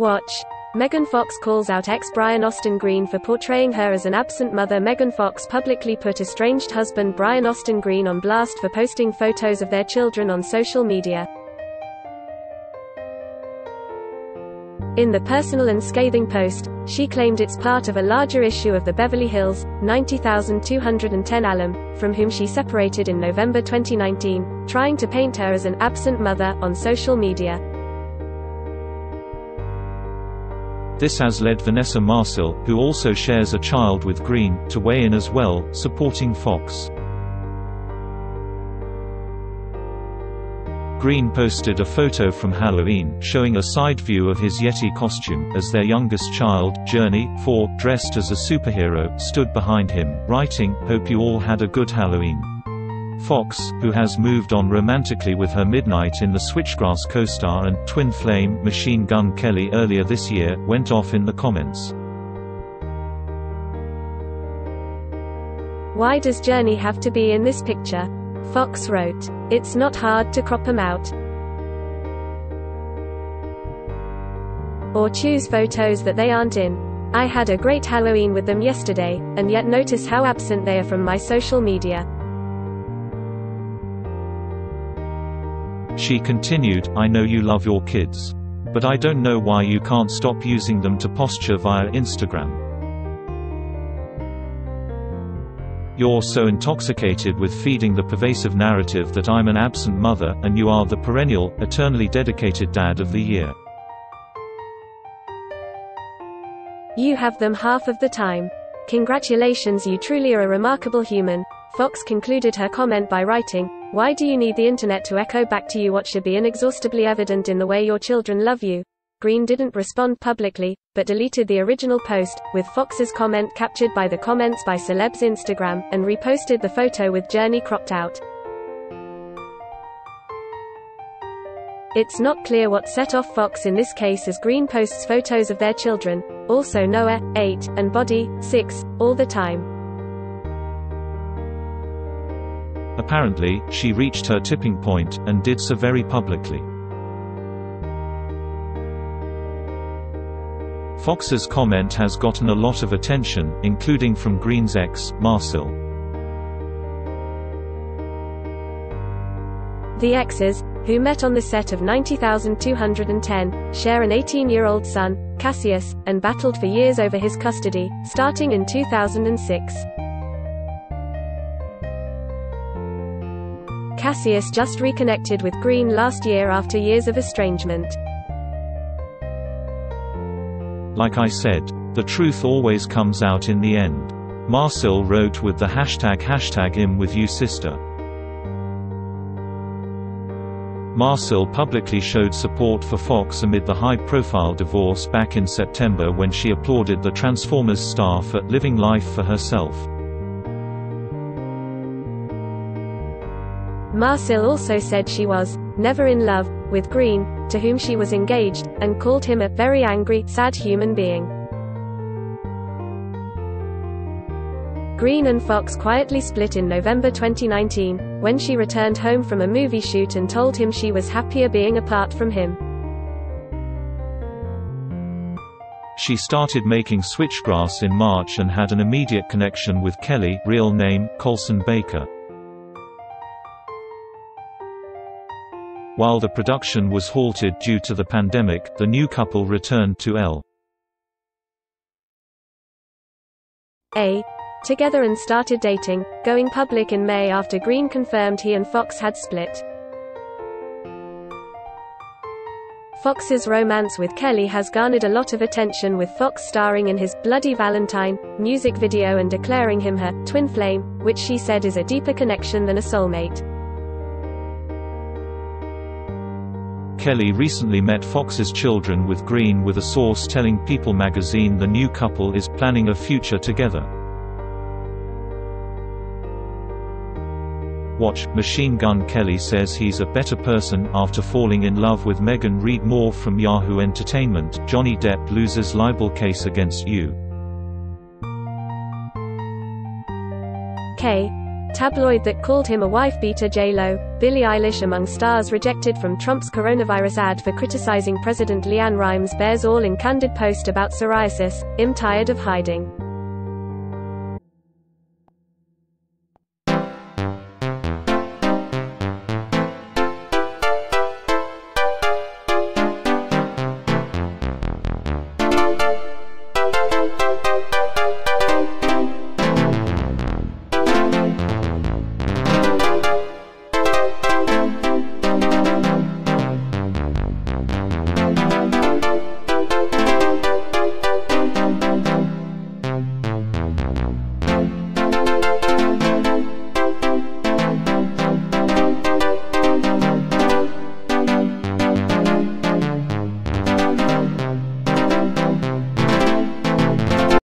Watch. Megan Fox calls out ex Brian Austin Green for portraying her as an absent mother. Megan Fox publicly put estranged husband Brian Austin Green on blast for posting photos of their children on social media. In the personal and scathing post, she claimed it's part of a larger issue of the Beverly Hills, 90,210 alum, from whom she separated in November 2019, trying to paint her as an absent mother on social media. This has led Vanessa Marcil, who also shares a child with Green, to weigh in as well, supporting Fox. Green posted a photo from Halloween, showing a side view of his Yeti costume, as their youngest child, Journey, 4, dressed as a superhero, stood behind him, writing, Hope you all had a good Halloween. Fox, who has moved on romantically with her Midnight in the Switchgrass co-star and twin flame Machine Gun Kelly earlier this year, went off in the comments. Why does Journey have to be in this picture? Fox wrote, It's not hard to crop them out. Or choose photos that they aren't in. I had a great Halloween with them yesterday, and yet notice how absent they are from my social media. She continued, I know you love your kids. But I don't know why you can't stop using them to posture via Instagram. You're so intoxicated with feeding the pervasive narrative that I'm an absent mother, and you are the perennial, eternally dedicated dad of the year. You have them half of the time. Congratulations you truly are a remarkable human. Fox concluded her comment by writing, why do you need the internet to echo back to you what should be inexhaustibly evident in the way your children love you? Green didn't respond publicly, but deleted the original post, with Fox's comment captured by the comments by celebs Instagram, and reposted the photo with Journey cropped out. It's not clear what set off Fox in this case as Green posts photos of their children, also Noah, 8, and Bodhi, 6, all the time. Apparently, she reached her tipping point, and did so very publicly. Fox's comment has gotten a lot of attention, including from Green's ex, Marcil. The exes, who met on the set of 90,210, share an 18-year-old son, Cassius, and battled for years over his custody, starting in 2006. Cassius just reconnected with Green last year after years of estrangement. Like I said, the truth always comes out in the end. Marcil wrote with the hashtag hashtag im with you sister. Marcil publicly showed support for Fox amid the high-profile divorce back in September when she applauded the Transformers star for living life for herself. Marcil also said she was never in love with Green, to whom she was engaged, and called him a very angry, sad human being. Green and Fox quietly split in November 2019, when she returned home from a movie shoot and told him she was happier being apart from him. She started making switchgrass in March and had an immediate connection with Kelly real name, Colson Baker. While the production was halted due to the pandemic, the new couple returned to L. A. Together and started dating, going public in May after Green confirmed he and Fox had split. Fox's romance with Kelly has garnered a lot of attention with Fox starring in his Bloody Valentine music video and declaring him her twin flame, which she said is a deeper connection than a soulmate. Kelly recently met Fox's children with Green with a source telling People magazine the new couple is planning a future together. Watch, Machine Gun Kelly says he's a better person after falling in love with Megan Read more from Yahoo Entertainment, Johnny Depp loses libel case against you. K. Tabloid that called him a wife-beater J-Lo, Billie Eilish among stars rejected from Trump's coronavirus ad for criticizing President LeAnn Rimes bears all in candid post about psoriasis, I'm tired of hiding.